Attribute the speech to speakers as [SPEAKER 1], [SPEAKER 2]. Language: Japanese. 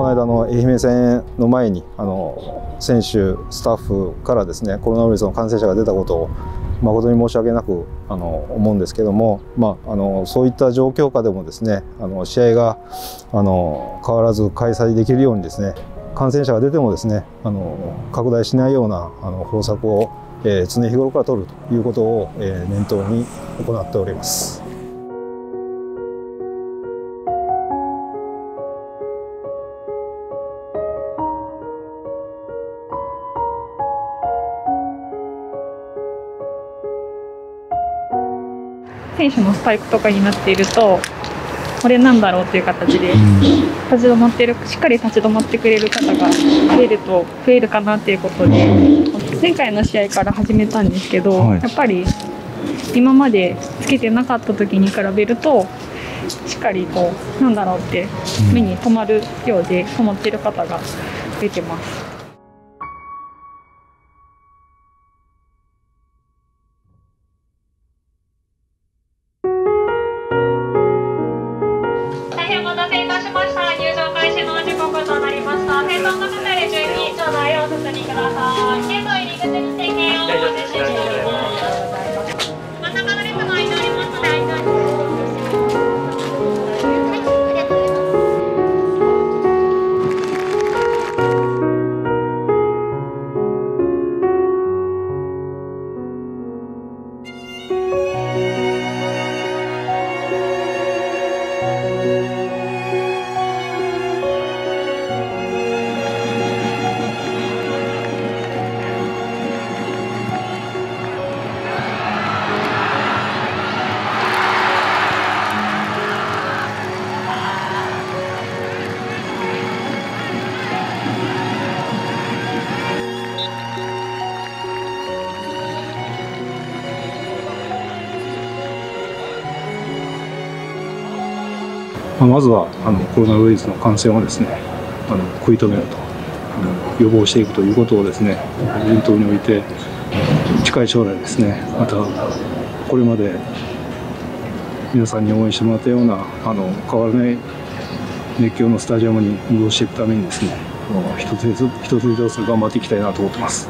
[SPEAKER 1] この間の愛媛戦の前にあの選手スタッフからですねコロナウイルスの感染者が出たことを誠に申し訳なくあの思うんですけども、まあ、あのそういった状況下でもですねあの試合があの変わらず開催できるようにですね感染者が出てもですねあの拡大しないようなあの方策を、えー、常日頃から取るということを、えー、念頭に行っております。
[SPEAKER 2] 選手のスパイクとかになっているとこれなんだろうっていう形で立ち止まってるしっかり立ち止まってくれる方が増えると増えるかなっていうことで前回の試合から始めたんですけど、はい、やっぱり今までつけてなかった時に比べるとしっかりこうなんだろうって目に留まるようで止まってる方が増えてます。
[SPEAKER 1] まあ、まずはあのコロナウイルスの感染をですねあの食い止めると予防していくということをですね念頭において近い将来ですねまたこれまで皆さんに応援してもらったようなあの変わらない熱狂のスタジアムに戻していくためにですね一つ一つ一つ頑張っていきたいなと思ってます。